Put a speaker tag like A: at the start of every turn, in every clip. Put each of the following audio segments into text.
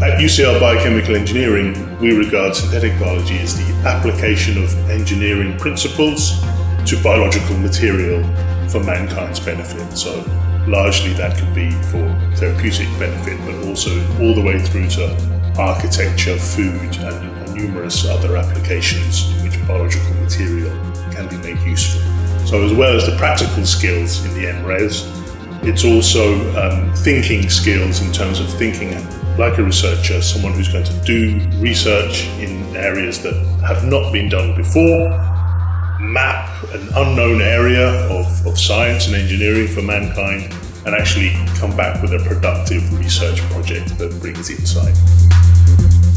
A: At UCL Biochemical Engineering, we regard synthetic biology as the application of engineering principles to biological material for mankind's benefit. So, largely that could be for therapeutic benefit, but also all the way through to architecture, food, and, numerous other applications in which biological material can be made useful. So, as well as the practical skills in the MRes, it's also um, thinking skills in terms of thinking like a researcher, someone who's going to do research in areas that have not been done before, map an unknown area of, of science and engineering for mankind, and actually come back with a productive research project that brings insight.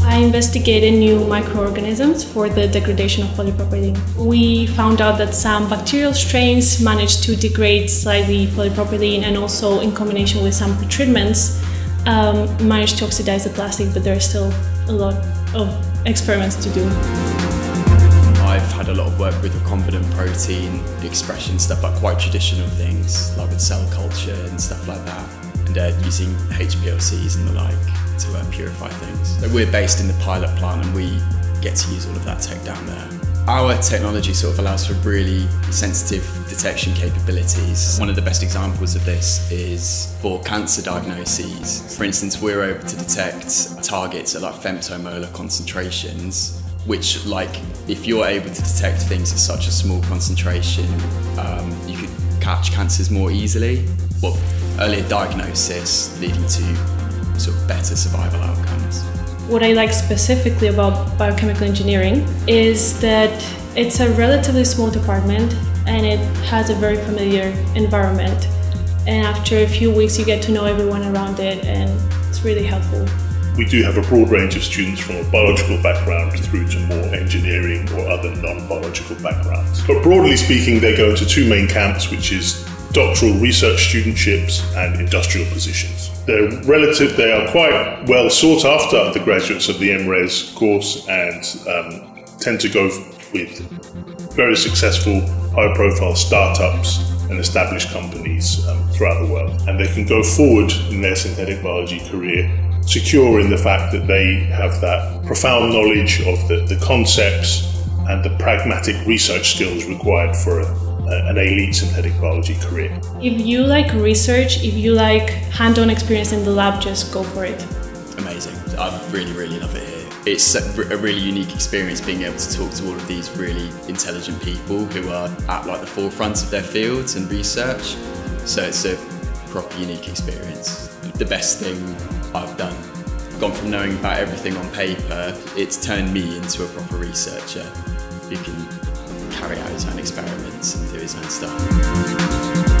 B: I investigated new microorganisms for the degradation of polypropylene. We found out that some bacterial strains managed to degrade slightly polypropylene and also in combination with some treatments um, managed to oxidize the plastic, but there's still a lot of experiments to do.
C: I've had a lot of work with recombinant protein, expression, stuff but quite traditional things, like with cell culture and stuff like that, and uh, using HPLCs and the like to uh, purify things. So we're based in the pilot plant and we get to use all of that tech down there. Our technology sort of allows for really sensitive detection capabilities. One of the best examples of this is for cancer diagnoses. For instance, we're able to detect targets at like femtomolar concentrations which like if you're able to detect things at such a small concentration um, you could catch cancers more easily well earlier diagnosis leading to sort of better survival outcomes
B: what I like specifically about biochemical engineering is that it's a relatively small department and it has a very familiar environment. And after a few weeks, you get to know everyone around it, and it's really helpful.
A: We do have a broad range of students from a biological background through to more engineering or other non biological backgrounds. But broadly speaking, they go into two main camps, which is doctoral research studentships and industrial positions. They're relative, they are quite well sought after the graduates of the MRes course and um, tend to go with very successful, high profile startups and established companies um, throughout the world. And they can go forward in their synthetic biology career secure in the fact that they have that profound knowledge of the, the concepts and the pragmatic research skills required for a, an elite synthetic biology career.
B: If you like research, if you like hand-on experience in the lab, just go for it.
C: Amazing. I really, really love it here. It's a really unique experience being able to talk to all of these really intelligent people who are at like the forefront of their fields and research. So it's a proper unique experience. The best thing I've done. Gone from knowing about everything on paper, it's turned me into a proper researcher who can carry out his own experiments and do his own stuff.